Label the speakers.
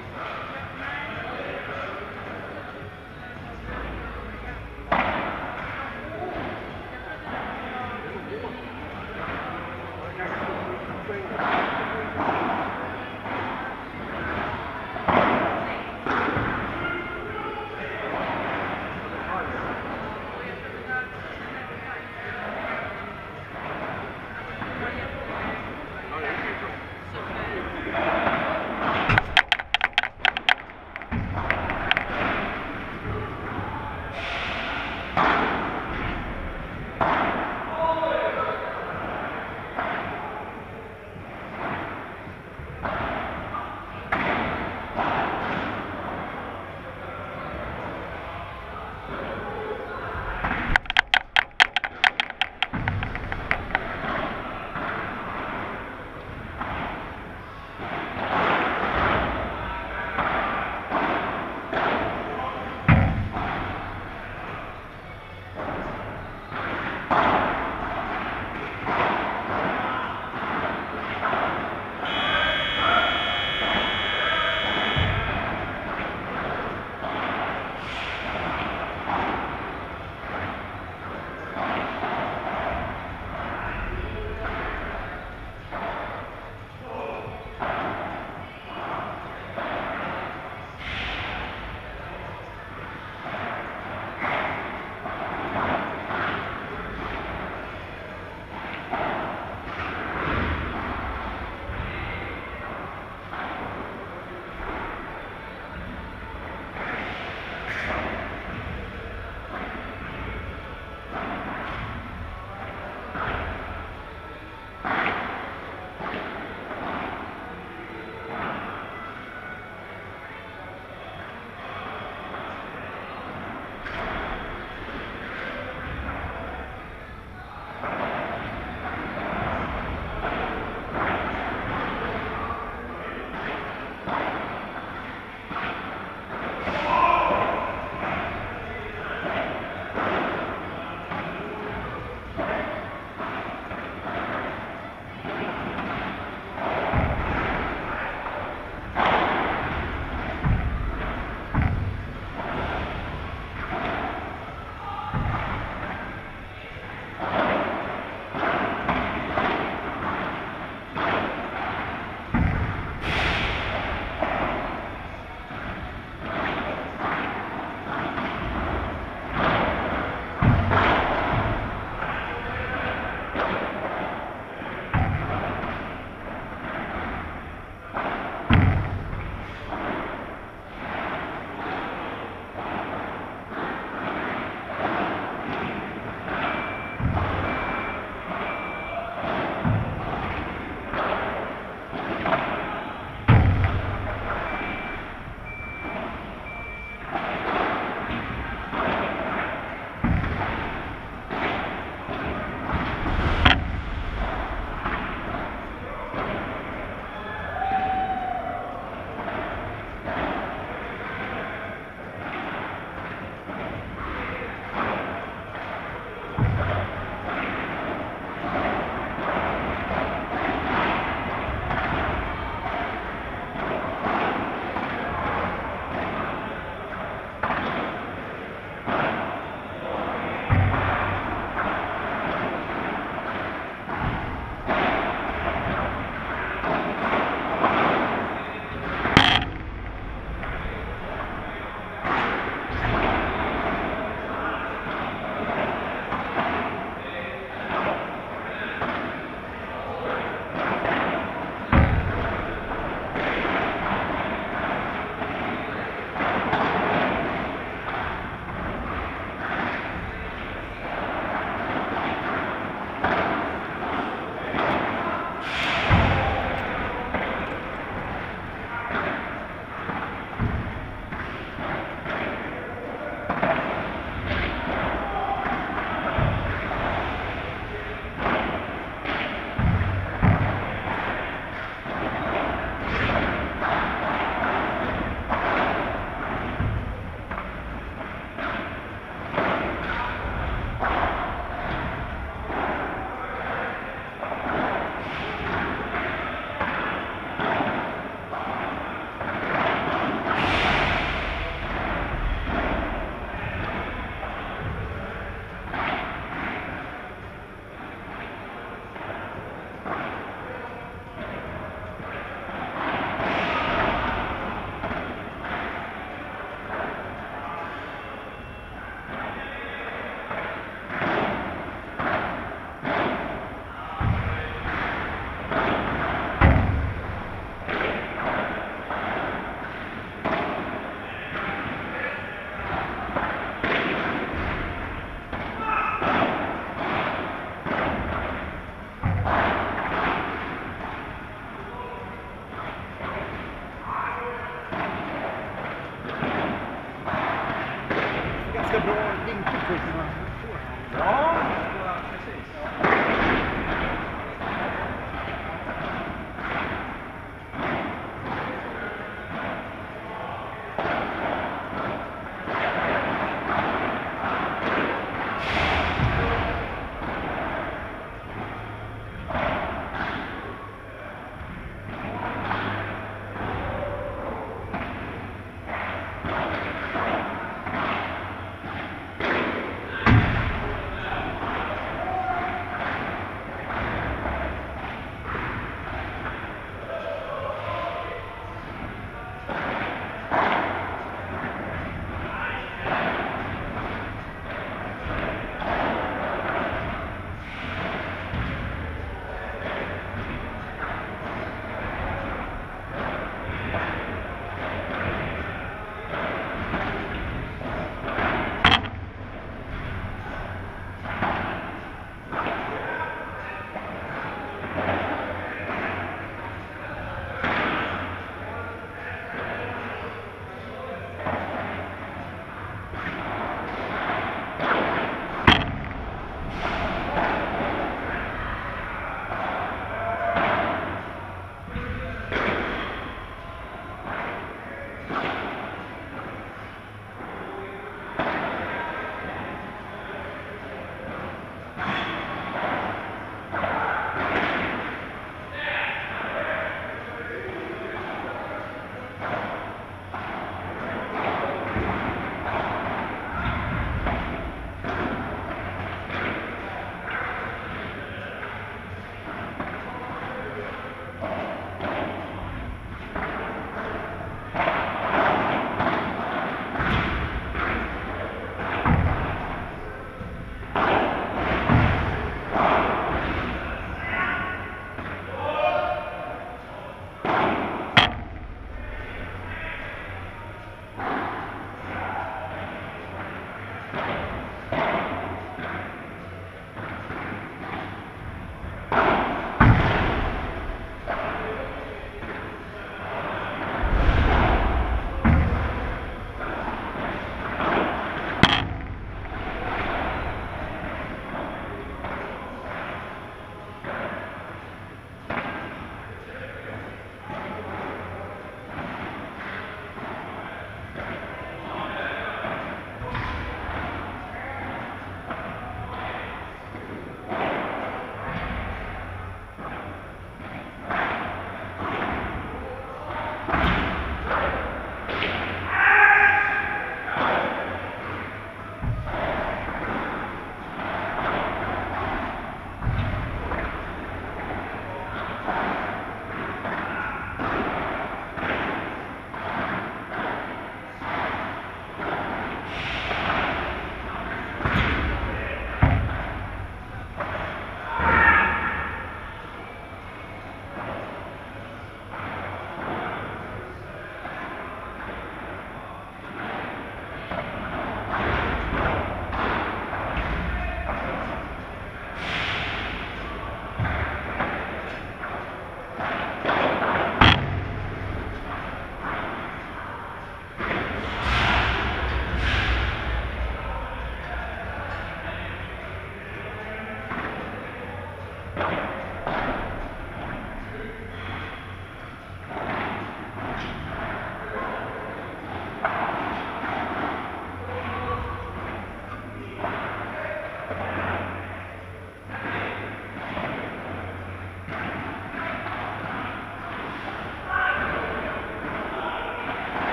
Speaker 1: Oh.